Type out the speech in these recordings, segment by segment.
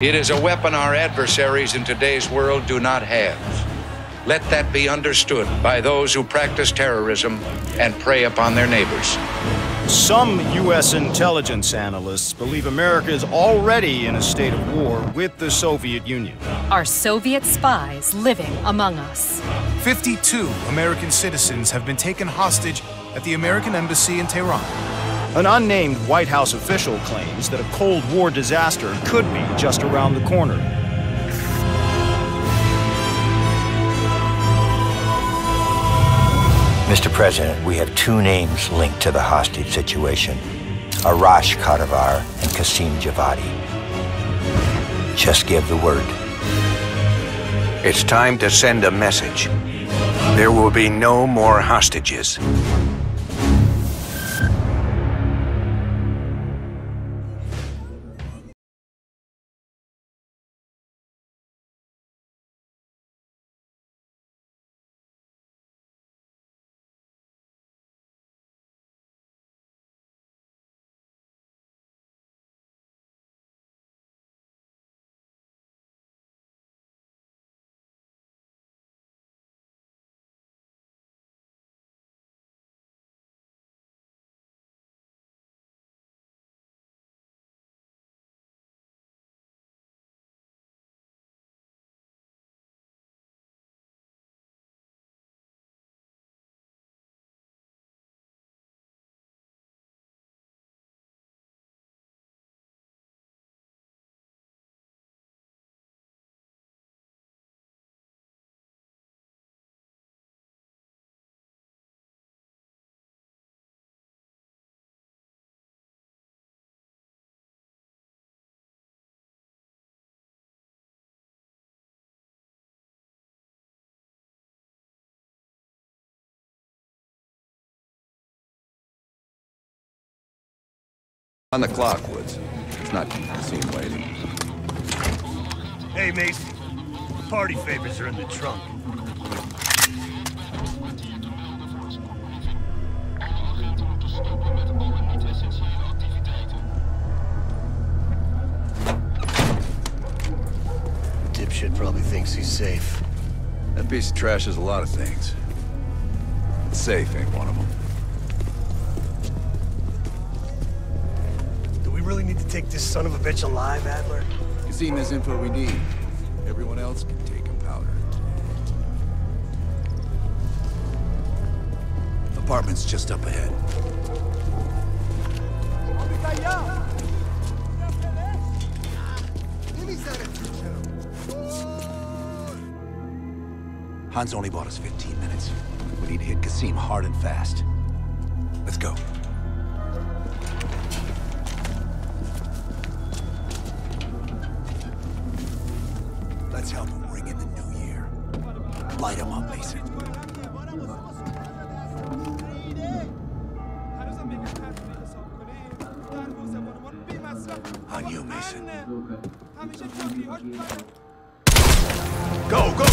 It is a weapon our adversaries in today's world do not have. Let that be understood by those who practice terrorism and prey upon their neighbors. Some U.S. intelligence analysts believe America is already in a state of war with the Soviet Union. Are Soviet spies living among us? 52 American citizens have been taken hostage at the American Embassy in Tehran. An unnamed White House official claims that a Cold War disaster could be just around the corner. Mr. President, we have two names linked to the hostage situation. Arash Kadivar and Qasim Javadi. Just give the word. It's time to send a message. There will be no more hostages. On the clock, Woods. It's not keep the scene waiting. Hey, Macy. Party favors are in the trunk. Dipshit probably thinks he's safe. That piece of trash is a lot of things. But safe ain't one of them. Really need to take this son of a bitch alive, Adler? Qasim has info we need. Everyone else can take him powder. Apartment's just up ahead. Hans only bought us 15 minutes. We need to hit Qasim hard and fast. Let's go. On you, Mason. Go, go,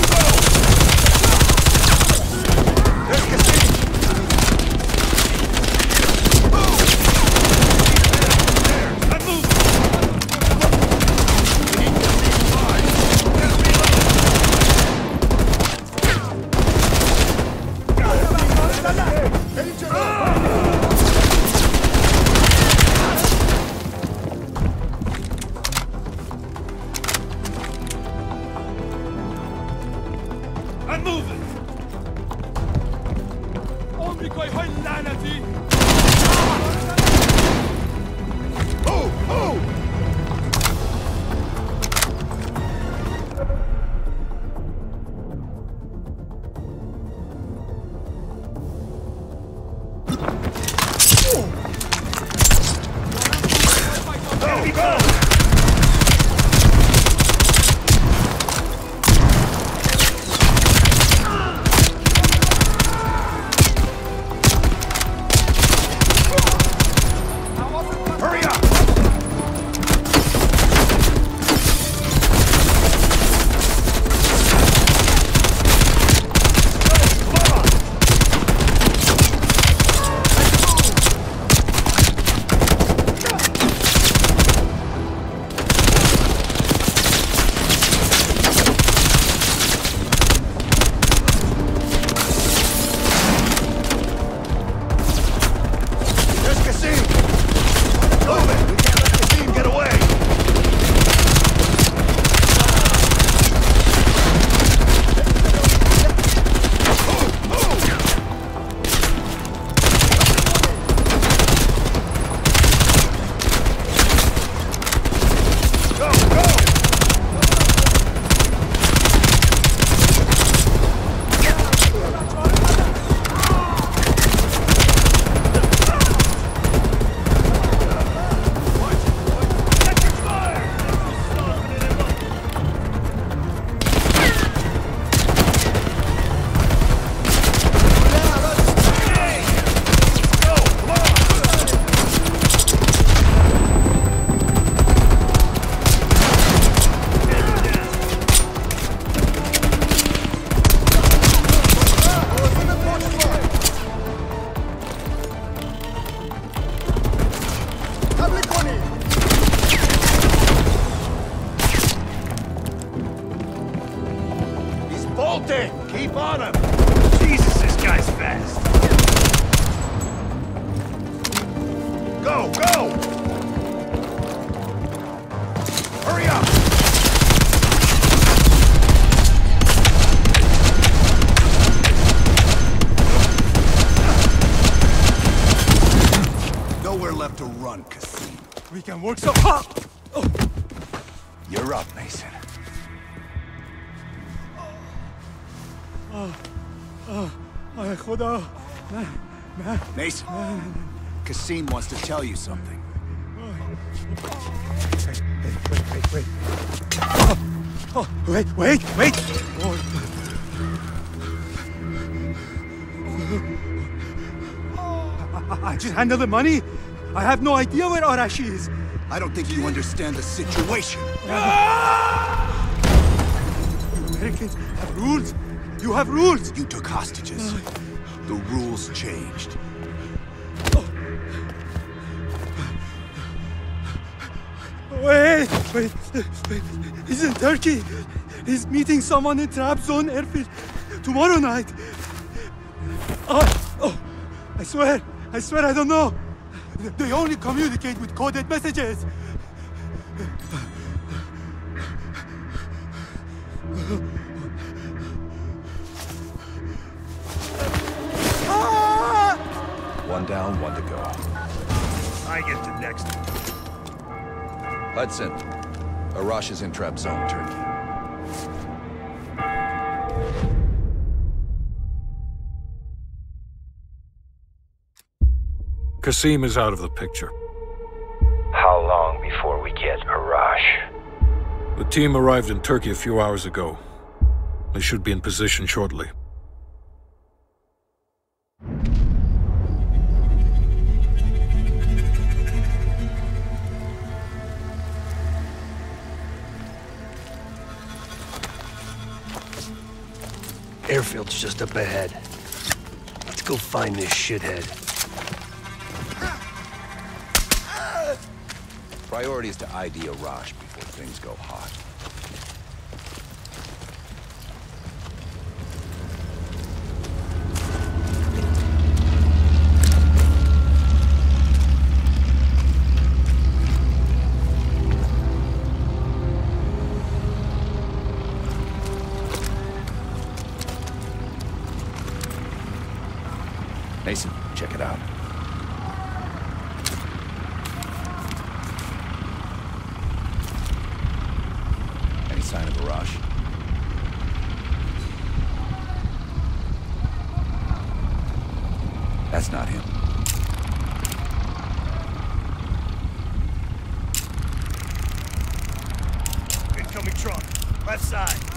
Keep on him! Jesus, this guy's fast. Go, go! Hurry up! Nowhere left to run, Qasim. We can work so hard. You're up, Mason. Khuda. Mason, Qasim wants to tell you something. Wait, wait, wait. Oh, wait, wait, wait. Oh. I, I just handle the money. I have no idea where Arashi is. I don't think you understand the situation. You Americans have rules. You have rules. You took hostages. Oh. The rules changed. Wait, wait, wait. He's in Turkey. He's meeting someone in Trabzon airfield tomorrow night. Oh, oh, I swear, I swear I don't know. They only communicate with coded messages. One down, one to go. I get the next. Hudson, Arash is in Trabzon, Turkey. Qasim is out of the picture. How long before we get Arash? The team arrived in Turkey a few hours ago. They should be in position shortly. Airfield's just up ahead. Let's go find this shithead. Priority is to ID Arash before things go hot. Check it out. Any sign of Arash? That's not him. Incoming truck. Left side.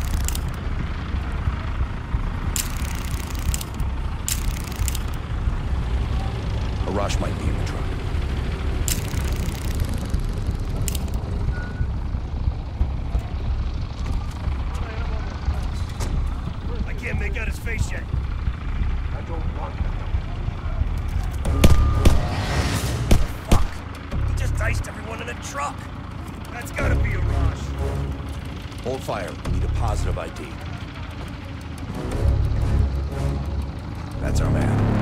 Arash might be in the truck. I can't make out his face yet. I don't want Fuck! He just diced everyone in the truck. That's gotta be a rush. Hold fire. We need a positive ID. That's our man.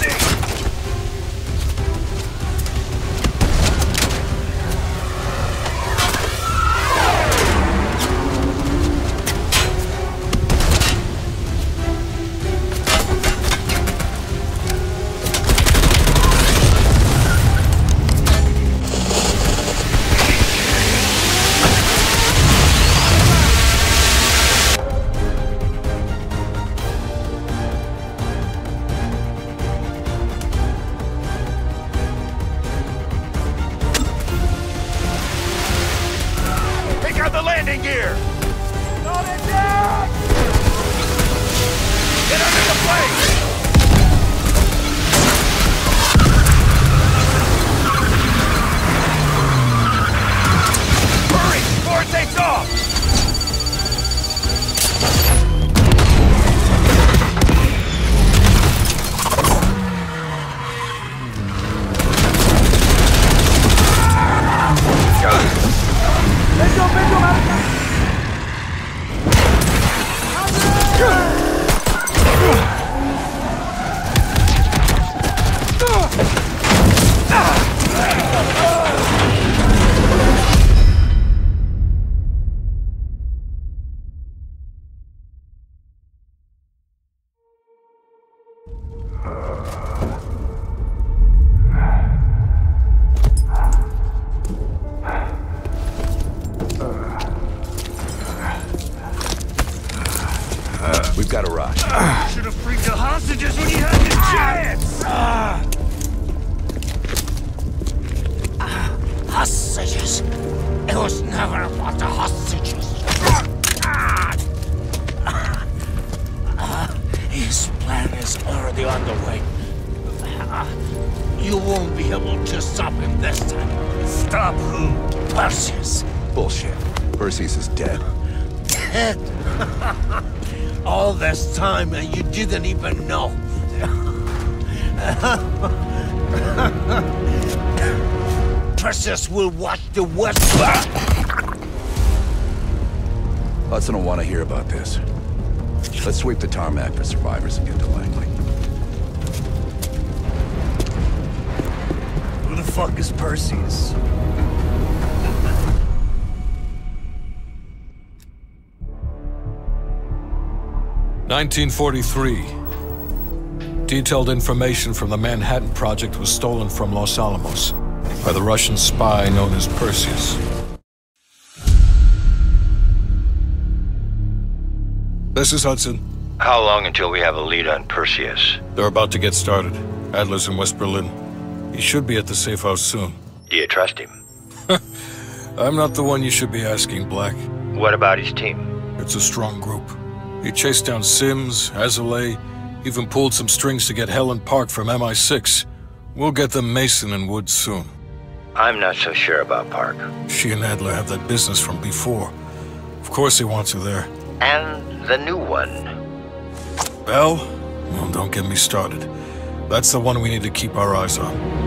Mercy! Landing gear! Get under the plate! Hurry, before it takes off! Time and you didn't even know. Perseus will watch the West. Hudson will want to hear about this. Let's sweep the tarmac for survivors and get to Langley. Who the fuck is Perseus? Nineteen forty-three. Detailed information from the Manhattan Project was stolen from Los Alamos by the Russian spy known as Perseus. This is Hudson. How long until we have a lead on Perseus? They're about to get started. Adler's in West Berlin. He should be at the safe house soon. Do you trust him? I'm not the one you should be asking, Black. What about his team? It's a strong group. He chased down Sims, Lazar, even pulled some strings to get Helen Park from MI6. We'll get them Mason and Woods soon. I'm not so sure about Park. She and Adler have that business from before. Of course he wants her there. And the new one. Bell? Well, don't get me started. That's the one we need to keep our eyes on.